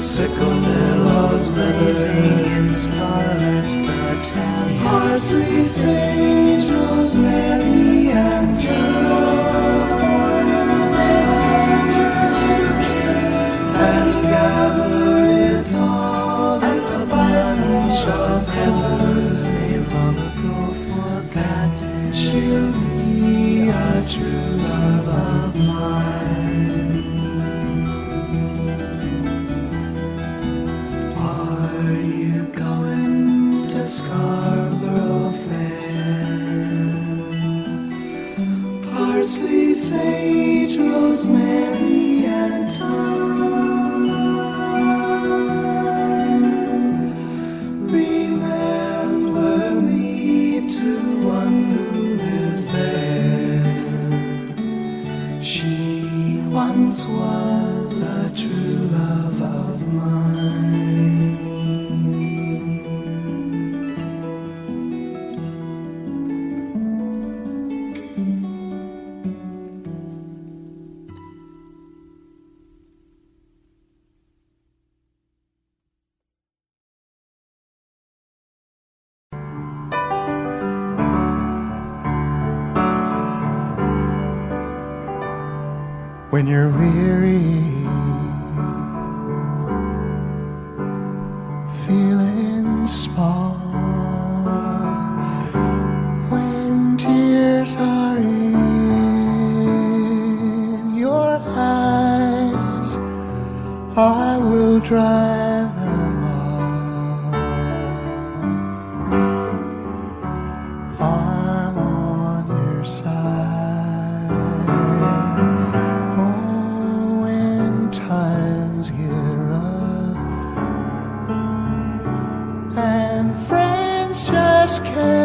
the sickle of blazing in scarlet battalion. Parsley, just can't.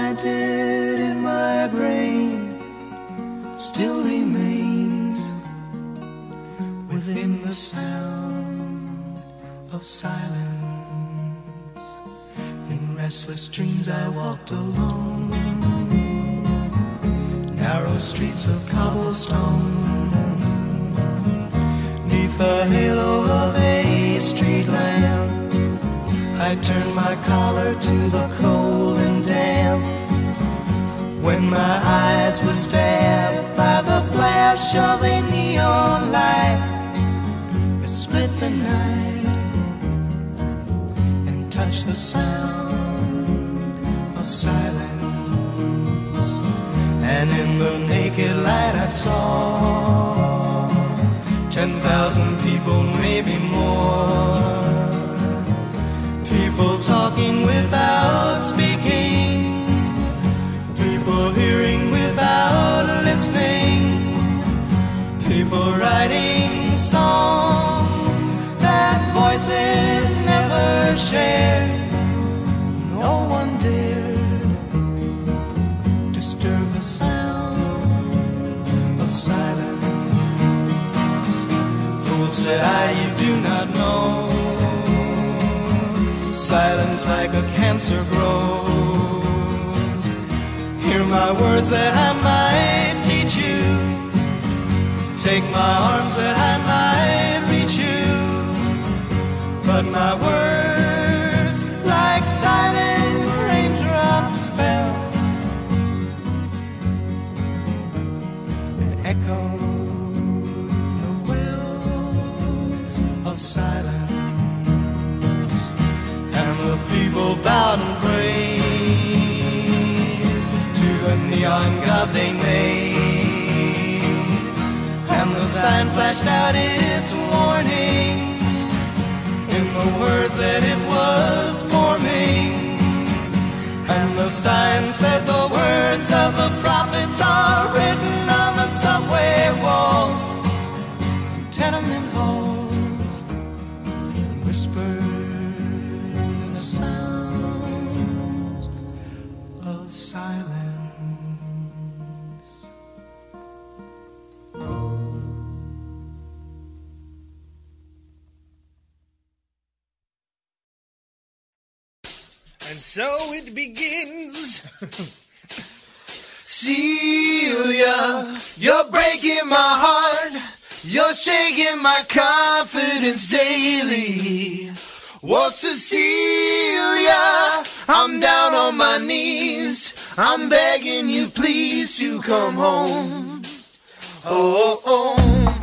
planted in my brain still remains within the sound of silence. In restless dreams, I walked alone, narrow streets of cobblestone, neath the halo of a street lamp. I turn my collar to the cold and damp. When my eyes were stabbed by the flash of a neon light, it split the night and touched the sound of silence. And in the naked light, I saw 10,000 people, maybe more. People talking without speaking, people hearing without listening, people writing songs that voices never shared. No one dared disturb the sound of silence. Fools said I, Silence like a cancer grows. Hear my words that I might teach you. Take my arms that I might reach you. But my words, like silent they made. And the sign flashed out its warning in the words that it was forming. And the sign said the words of the prophets are written on the subway walls, tenement so it begins. Celia, you're breaking my heart. You're shaking my confidence daily. Whoa, Cecilia, I'm down on my knees. I'm begging you, please, to come home. Oh, oh, oh.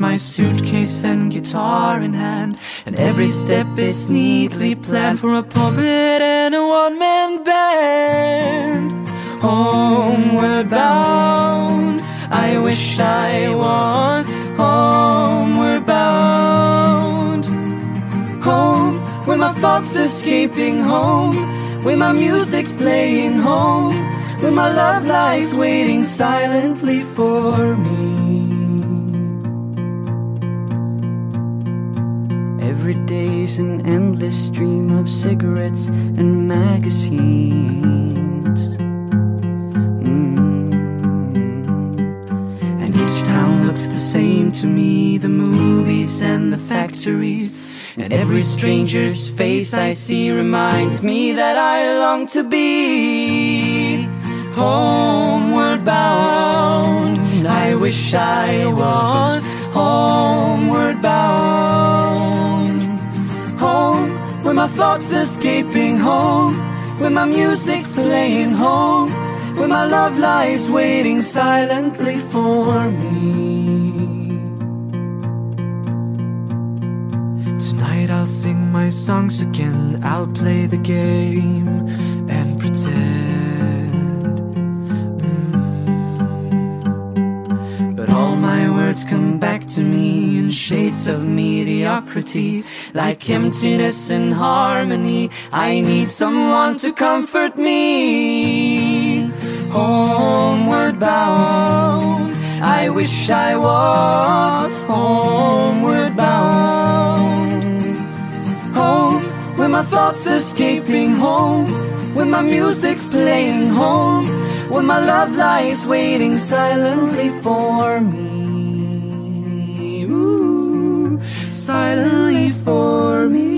My suitcase and guitar in hand, and every step is neatly planned for a puppet and a one man band. Homeward bound, I wish I was homeward bound. Home, where my thoughts escaping home, where my music's playing home, where my love lies waiting silently for me. Every day's an endless stream of cigarettes and magazines. Mm. And each town looks the same to me the movies and the factories. And every stranger's face I see reminds me that I long to be homeward bound. I wish I was homeward bound. My thoughts escaping home, where my music's playing home, where my love lies waiting silently for me. Tonight I'll sing my songs again, I'll play the game words come back to me in shades of mediocrity, like emptiness and harmony. I need someone to comfort me. Homeward bound, I wish I was homeward bound. Home, where my thoughts escaping home, where my music's playing home, where my love lies waiting silently for me. Silently for me.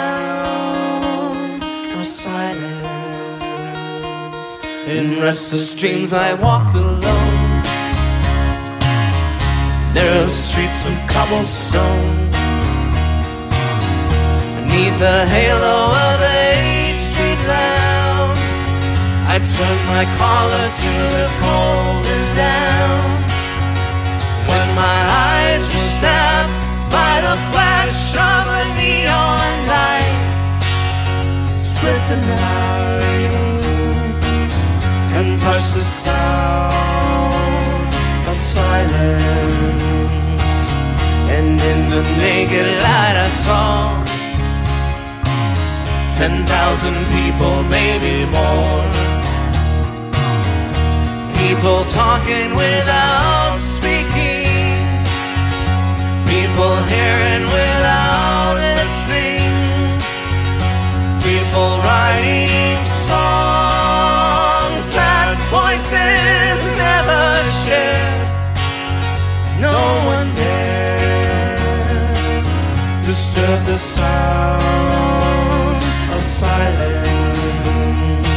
In restless dreams, I walked alone. Narrow streets of cobblestone. Beneath the halo of a street lamp, I turned my collar to the cold and down. When my eyes were stabbed by the flash of a neon light, split the night and touched the sound of silence. And in the naked light, I saw ten thousand people, maybe more. People talking without speaking. People hearing without listening. People writing songs voices never shared. No one dared disturb the sound of silence.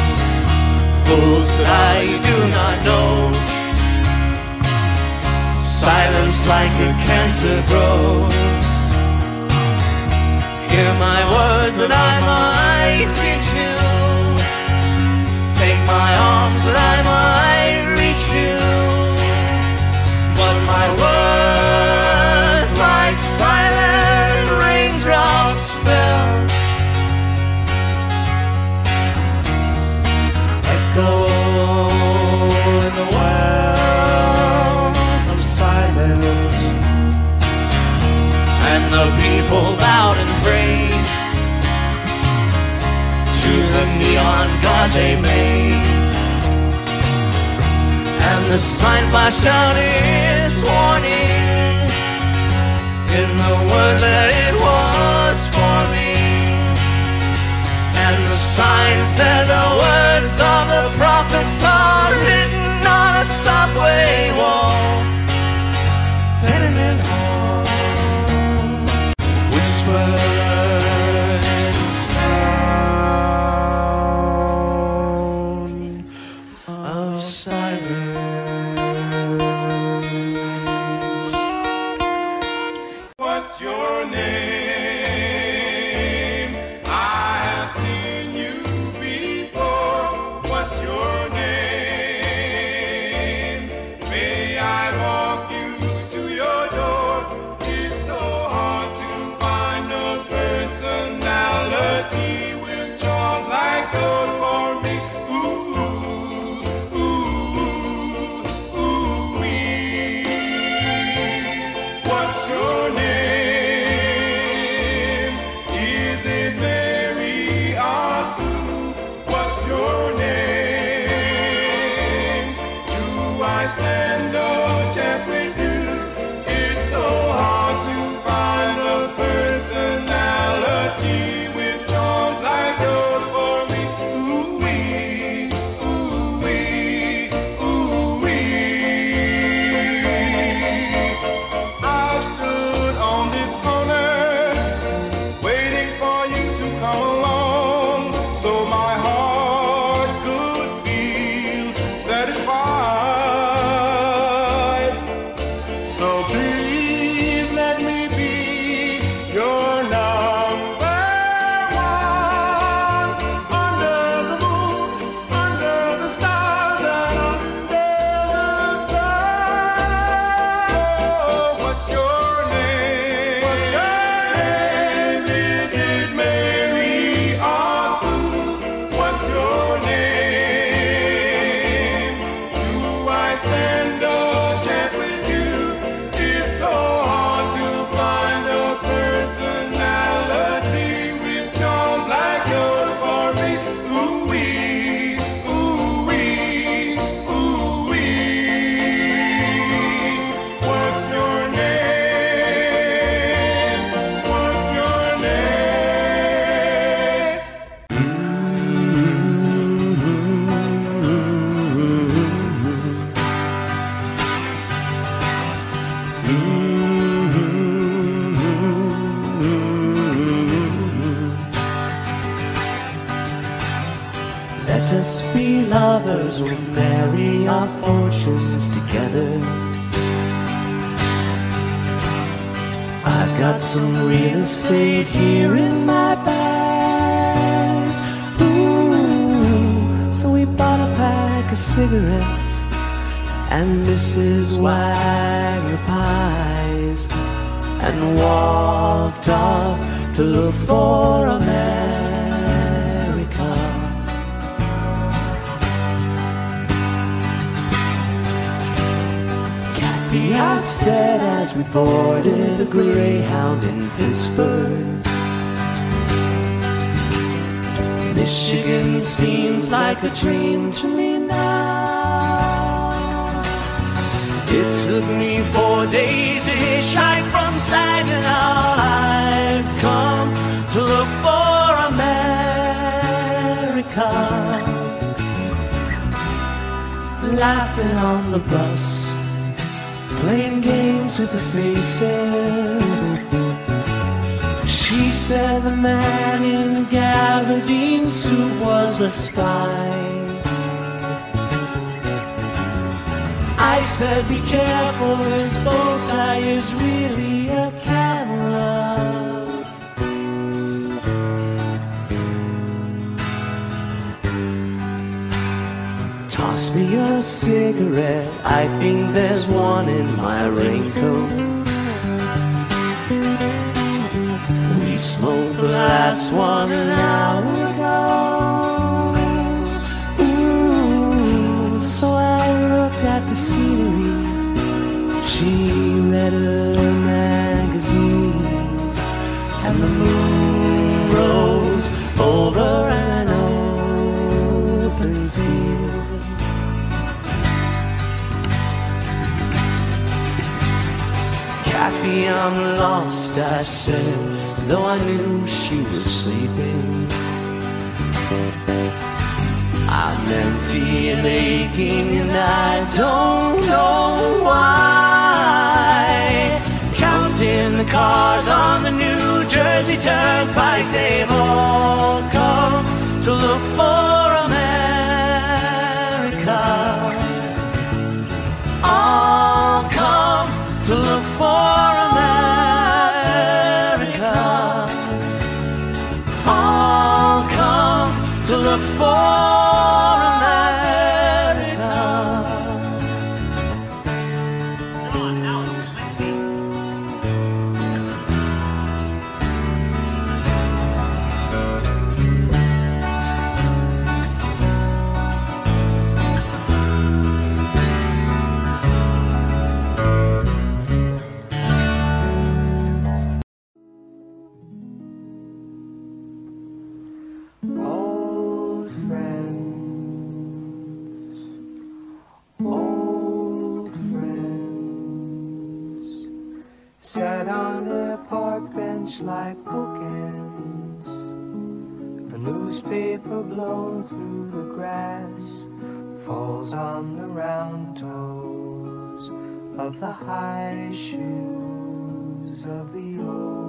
Fools I do not know. Silence like a cancer grows. Hear my words that I might my arms I might reach you. But my words like silent raindrops fell. Echo in the wells of silence. And the people bowed and prayed to the neon god they made. The sign flashed out its warning in the word that it was for me. And the sign said the words of the prophets are and Mrs. Wagner pies and walked off to look for America. Kathy, I said as we boarded a Greyhound in Pittsburgh. Michigan seems like a dream to me took me four days to hitchhike from Saginaw. I've come to look for America. Laughing on the bus, playing games with the faces. She said the man in the gabardine suit was a spy. I said, be careful, his bow tie is really a camera. Toss me a cigarette, I think there's one in my raincoat. We smoked the last one an hour ago. The scenery. She read a magazine, and the moon rose over an open field. Kathy, I'm lost, I said, though I knew she was sleeping. I'm empty and aching, and I don't know why. Counting the cars on the New Jersey Turnpike, they've all come to look for America all come to look for America. All come to look for bench like bookends. A newspaper blown through the grass falls on the round toes of the high shoes of the old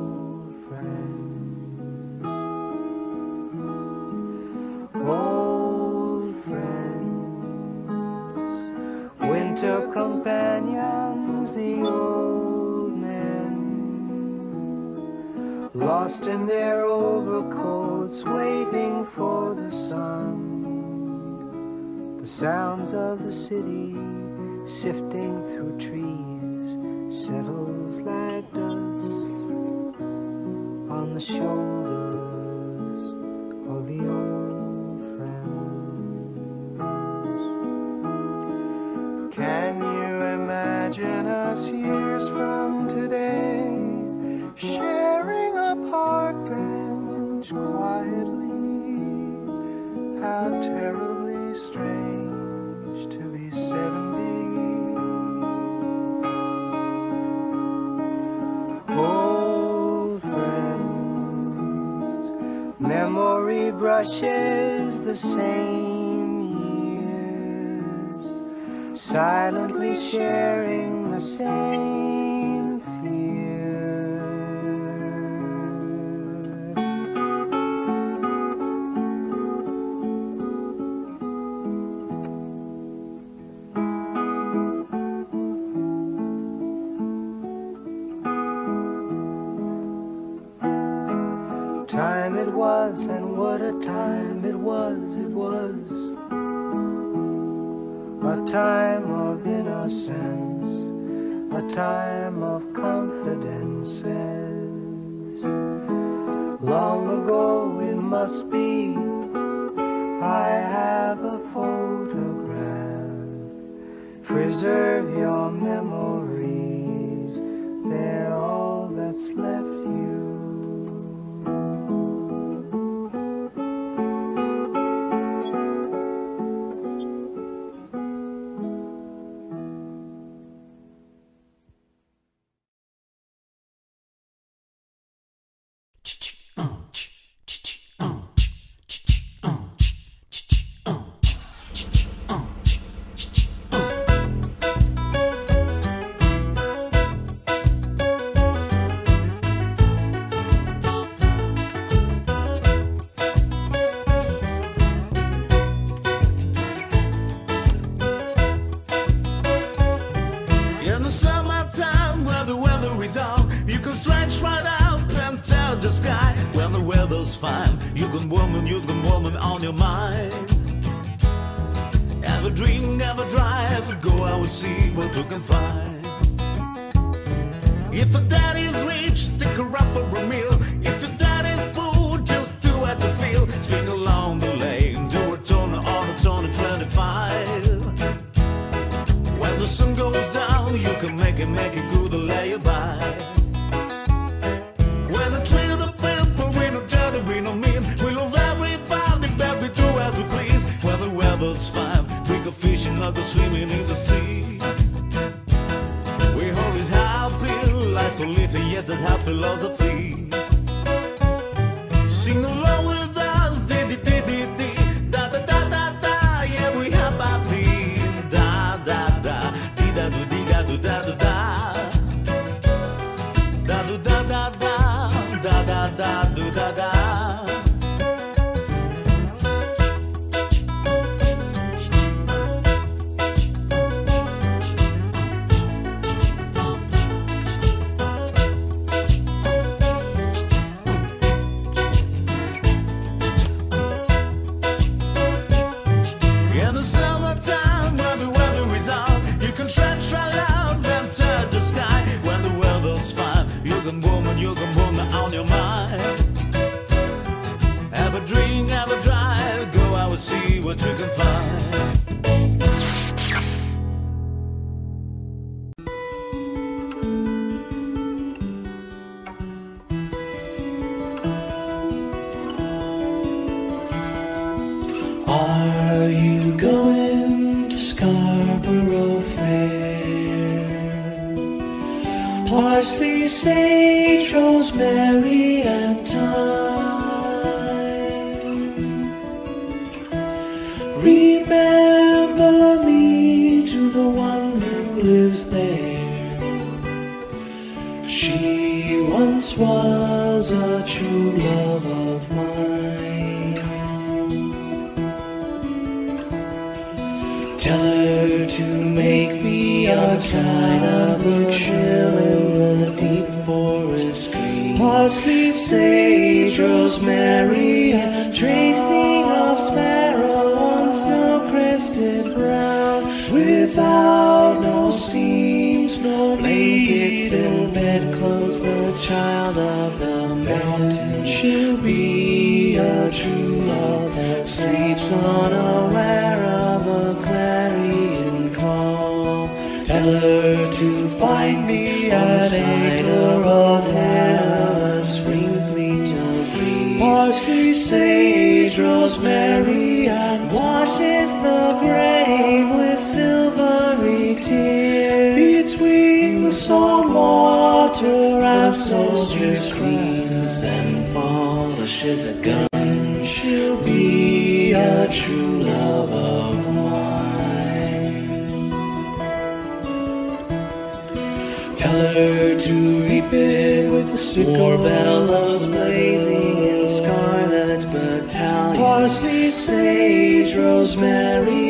lost in their overcoats, waiting for the sun. The sounds of the city sifting through trees settles like dust on the shore. same years, silently share. a photograph. Preserve your memories, they're all that's left. Salt water and soldiers cleans and polishes a gun, she'll be a true love of mine. Tell her to reap it with the sickle bellows blazing in scarlet battalion. Parsley, sage, rosemary,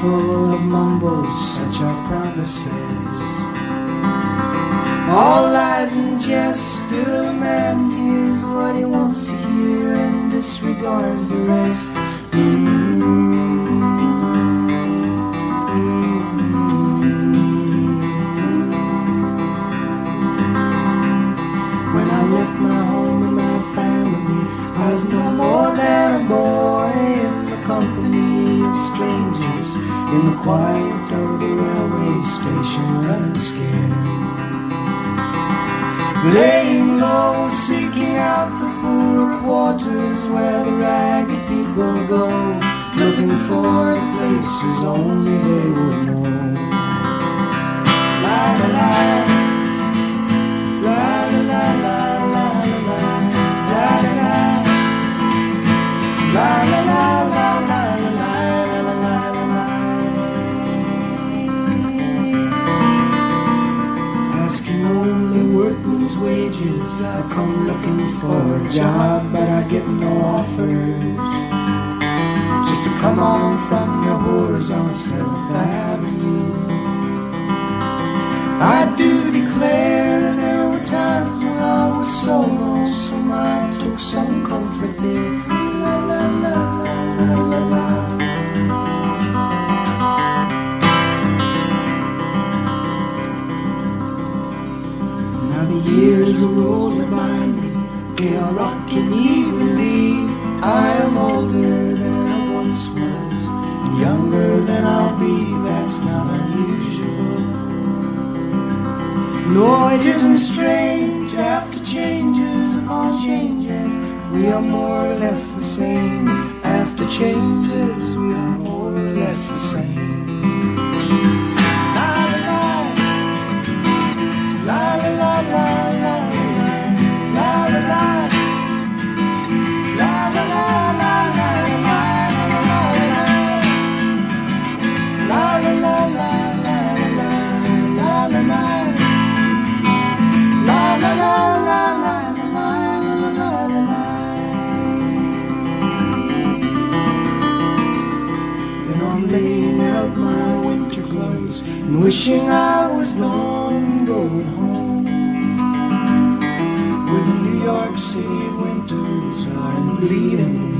full of mumbles, such are promises. All lies and jest, still a man hears what he wants to hear and disregards the rest. In the quiet of the railway station, running scared. Laying low, seeking out the poorer quarters where the ragged people go, looking for the places only they would know. La la. La wages, I come looking for a job, but I get no offers. Just to come on from the whores on Seventh Avenue. I do declare there were times when I was so lonesome I took some comfort there. Are rolling by me, they are rocking evenly. I am older than I once was, and younger than I'll be. That's not unusual. No, it isn't strange after changes upon changes. We are more or less the same. Laying out my winter clothes and wishing I was gone, going home. Where the New York City winters are bleeding.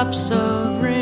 drops of rain.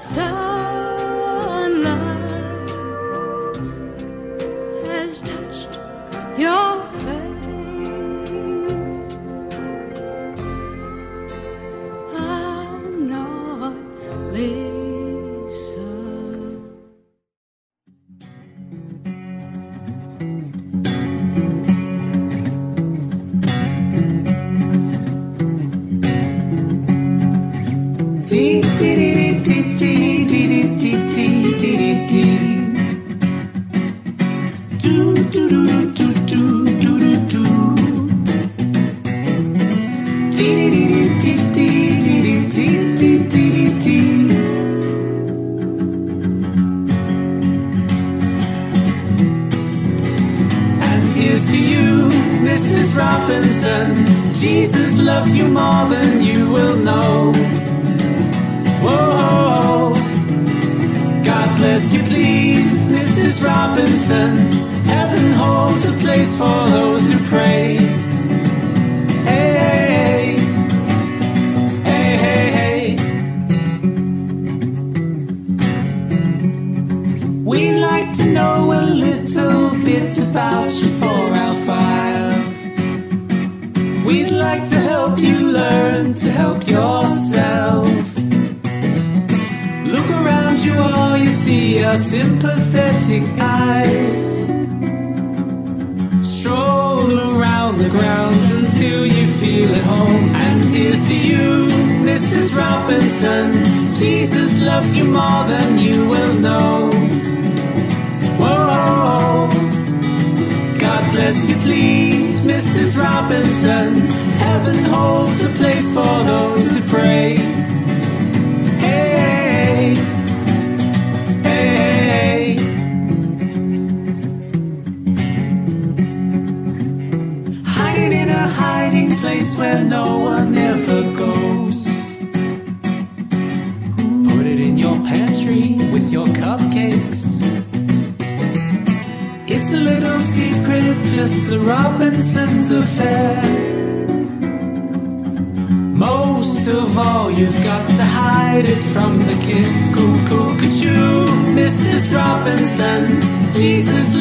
So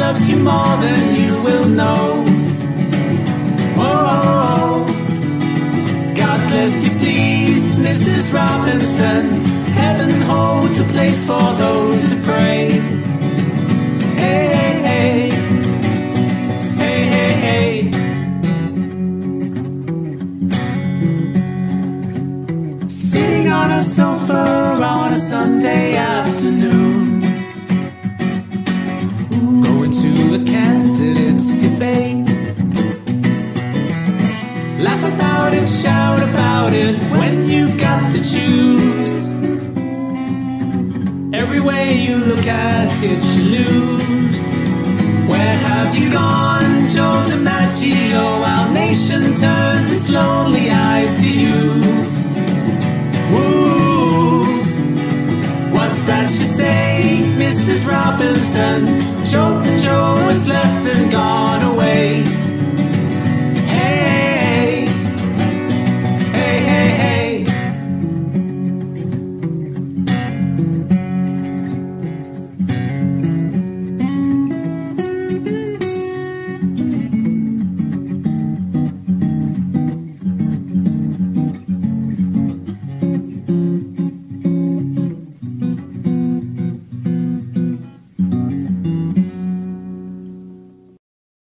loves you more than you will know. Whoa, God bless you, please, Mrs. Robinson. Heaven holds a place for those